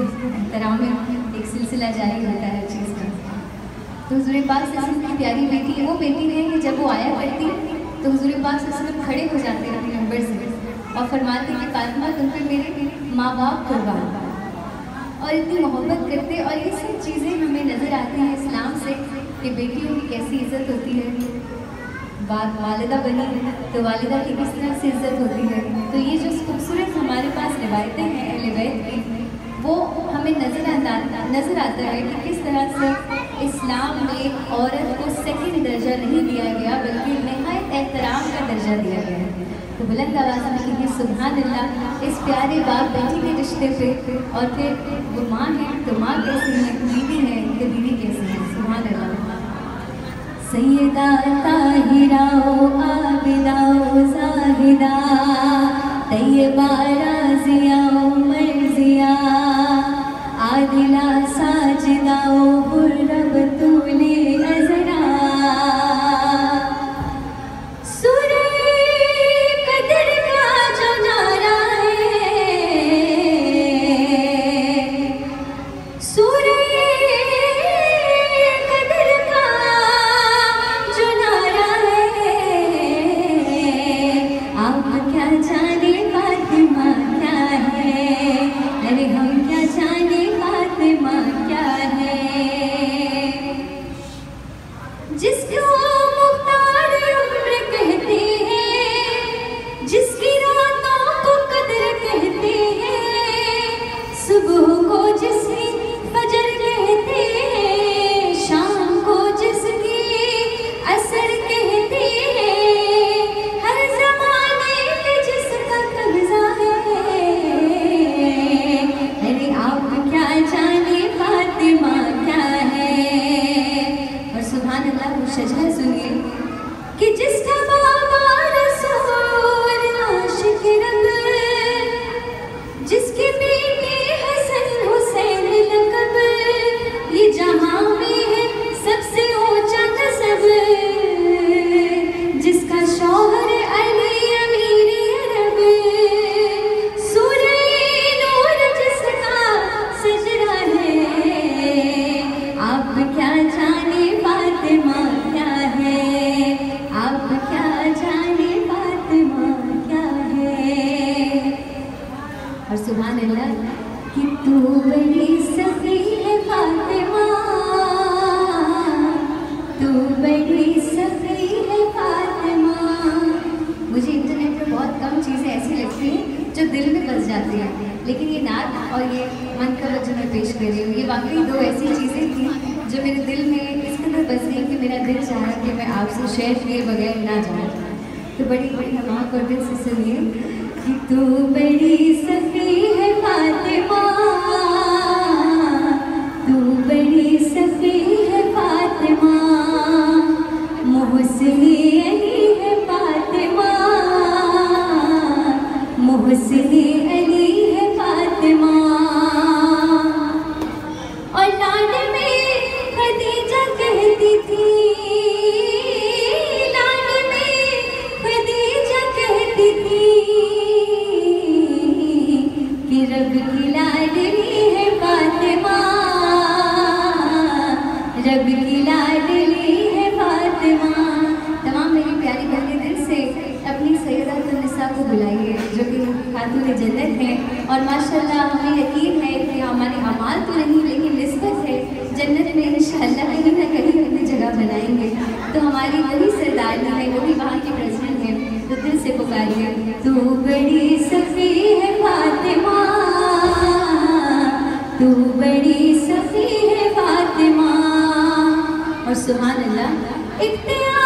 एहतराम में एक सिलसिला जारी होता है चीज़ का। तो हजूर पाक की प्यारी बेटी वो बेटी है कि जब वो आया करती तो हजूर पाक खड़े हो जाते अपने नंबर से और फरमाते कि, फातिमा, तुम पर मेरे माँ बाप कुर्बान और इतनी मोहब्बत करते और ये सब चीज़ें हमें नज़र आती हैं इस्लाम से कि बेटियों की कैसी इज़्ज़त होती है। बात वालदा बनी तो वालदा की किस तरह से इज़्ज़त होती है? तो ये जो खूबसूरत हमारे पास रिवायतें हैं अहले बैत की वो हमें नज़र आता नज़र आता है कि किस तरह से इस्लाम में औरत को सेकंड दर्जा नहीं दिया गया, बल्कि नहायत एहतराम का दर्जा दिया गया है। तो बुलंद आवाज़ में कहिए सुबहान अल्लाह इस प्यारे बाप बेटी के रिश्ते पे, और फिर वो माँ है तो माँ कैसी है बीवी है तो बीवी कैसी है? सुबहान अल्लाह जाहिदा, तैयबा Surah कि तू बड़ी है बड़ी मुझे इंटरनेट पे बहुत कम चीज़ें ऐसी लगती हैं जो दिल में बस जाती हैं। लेकिन ये नात और ये मन का पेश कर ये वाकई दो ऐसी चीज़ें थी जो मेरे दिल में इस बस कि मेरा दिल कि मैं आपसे बगैर ना जाऊँ। तो बड़ी बड़ी हम और दिल से सुनिए कि तू बड़ी सफी है फातिमा और माशाल्लाह, हमें यकीन है कि हमारे अमाल तो नहीं, लेकिन निस्बत है। जन्नत में इंशाल्लाह कहीं ना कहीं अपनी जगह बनाएँगे। तो हमारी वही सरदारी है वही वहाँ की प्रेसिडेंट है तो दिल से पुकारिए तू बड़ी सफी है फातिमा, तू बड़ी सफी है फातिमा। और सुभान अल्लाह, इख्तियार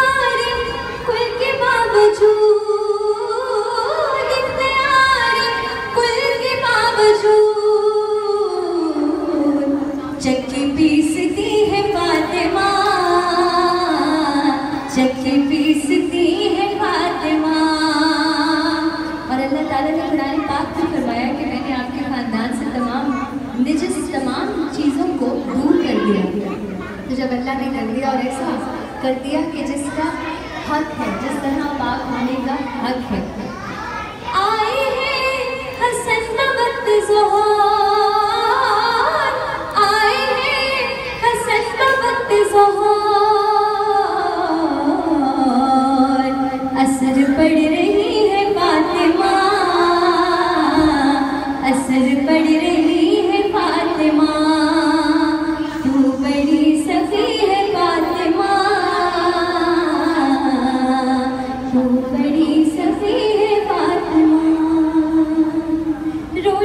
ने जिस तमाम चीज़ों को दूर कर दिया तो जब अल्लाह ने कर दिया और ऐसा कर दिया कि जिसका हक है, जिस तरह पाक होने का हक है। आए हैं